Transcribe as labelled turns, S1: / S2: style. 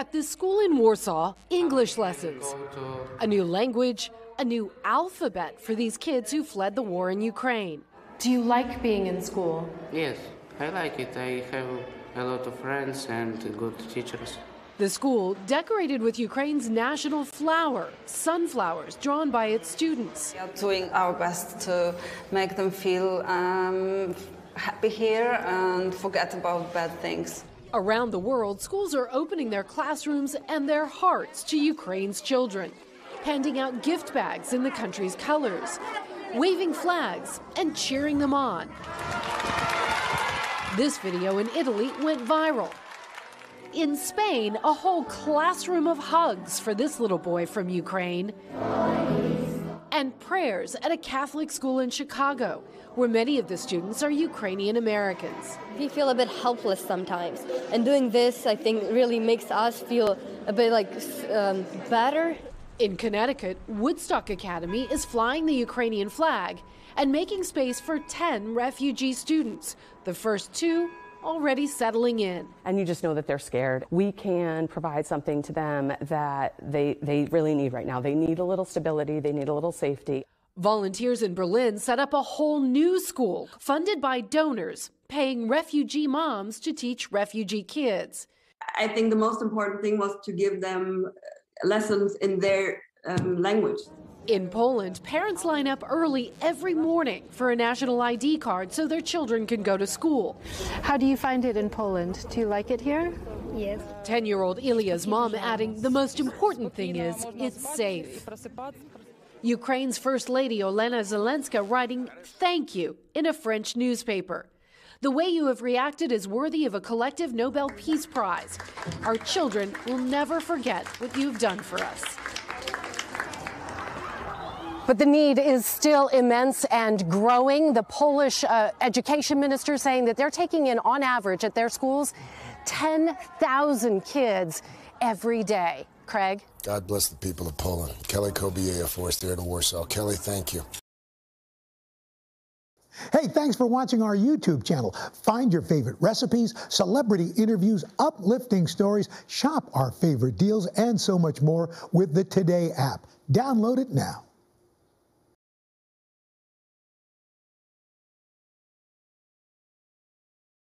S1: At this school in Warsaw, English lessons, a new language, a new alphabet for these kids who fled the war in Ukraine. Do you like being in school?
S2: Yes, I like it. I have a lot of friends and good teachers.
S1: The school, decorated with Ukraine's national flower, sunflowers drawn by its students.
S3: We are doing our best to make them feel um, happy here and forget about bad things.
S1: Around the world, schools are opening their classrooms and their hearts to Ukraine's children, handing out gift bags in the country's colors, waving flags, and cheering them on. This video in Italy went viral. In Spain, a whole classroom of hugs for this little boy from Ukraine. And prayers at a Catholic school in Chicago, where many of the students are Ukrainian Americans.
S4: We feel a bit helpless sometimes. And doing this, I think, really makes us feel a bit like um, better.
S1: In Connecticut, Woodstock Academy is flying the Ukrainian flag and making space for 10 refugee students, the first two already settling in.
S5: And you just know that they're scared. We can provide something to them that they, they really need right now. They need a little stability, they need a little safety.
S1: Volunteers in Berlin set up a whole new school funded by donors, paying refugee moms to teach refugee kids.
S6: I think the most important thing was to give them lessons in their um, language.
S1: In Poland, parents line up early every morning for a national ID card so their children can go to school.
S7: How do you find it in Poland? Do you like it here?
S4: Yes.
S1: 10 year old Ilya's mom adding the most important thing is it's safe. Ukraine's First Lady Olena Zelenska writing thank you in a French newspaper. The way you have reacted is worthy of a collective Nobel Peace Prize. Our children will never forget what you've done for us. But the need is still immense and growing. The Polish uh, education minister saying that they're taking in, on average, at their schools, 10,000 kids every day. Craig?
S8: God bless the people of Poland. Kelly Cobiella, Force there in Warsaw. Kelly, thank you.
S9: Hey, thanks for watching our YouTube channel. Find your favorite recipes, celebrity interviews, uplifting stories, shop our favorite deals, and so much more with the Today app. Download it now.